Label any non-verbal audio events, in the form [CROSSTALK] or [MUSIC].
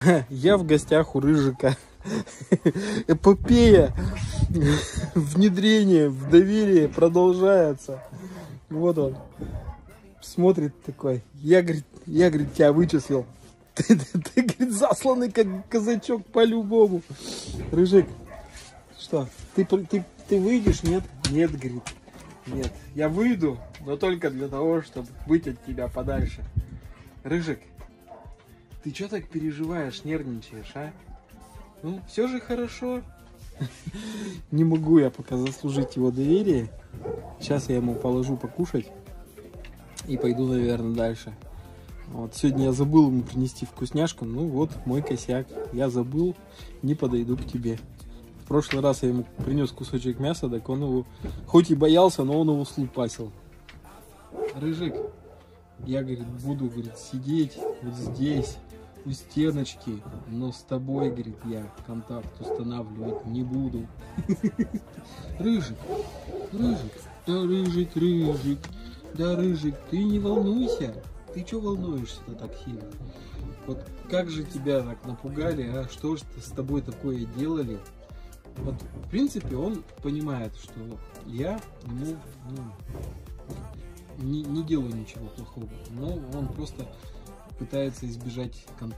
[LAUGHS] Я в гостях у Рыжика. Эпопея внедрения в доверие продолжается. Вот он. Смотрит такой. Я, говорит, я, говорит, тебя вычислил. [LAUGHS] Ты, ты, ты, говорит, засланный как казачок по-любому. Рыжик, что, ты, ты, ты выйдешь? Нет? Нет, говорит. Нет, я выйду, но только для того, чтобы быть от тебя подальше. Рыжик, ты что так переживаешь, нервничаешь, а? Ну, все же хорошо. [LAUGHS] Не могу я пока заслужить его доверие. Сейчас я ему положу покушать и пойду, наверное, дальше. Вот, сегодня я забыл ему принести вкусняшку. Ну вот, мой косяк. Я забыл, не подойду к тебе. В прошлый раз я ему принес кусочек мяса, так он его, хоть и боялся, но он его слупасил. Рыжик, я, говорит, буду, говорит, сидеть вот здесь, у стеночки, но с тобой, говорит, я контакт устанавливать не буду. [LAUGHS] Рыжик, Рыжик, да Рыжик, Рыжик, да Рыжик, ты не волнуйся. Ты что волнуешься-то так сильно? Вот как же тебя так напугали, а? Что же с тобой такое делали? Вот, в принципе, он понимает, что я ему ну, не, не делаю ничего плохого, но он просто пытается избежать контакта.